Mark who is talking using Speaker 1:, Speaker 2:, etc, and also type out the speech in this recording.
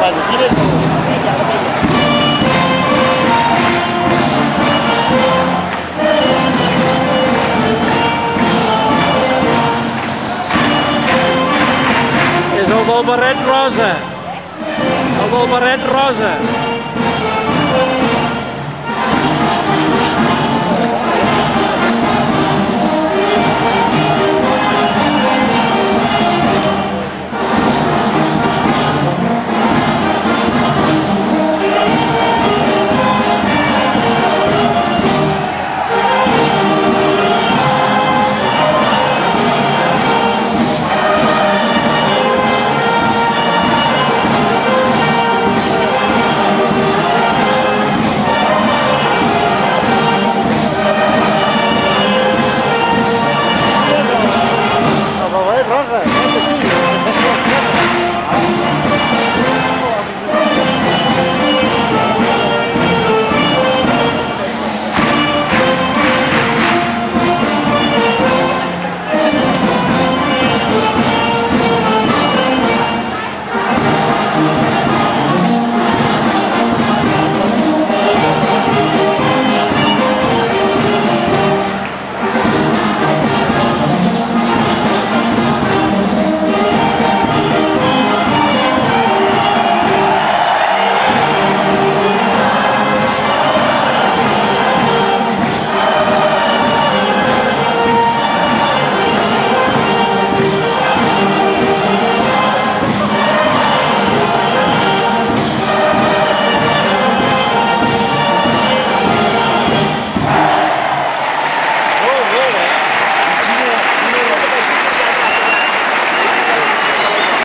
Speaker 1: que gire.
Speaker 2: És el del barret rosa. El del barret rosa.
Speaker 1: El barret rosa.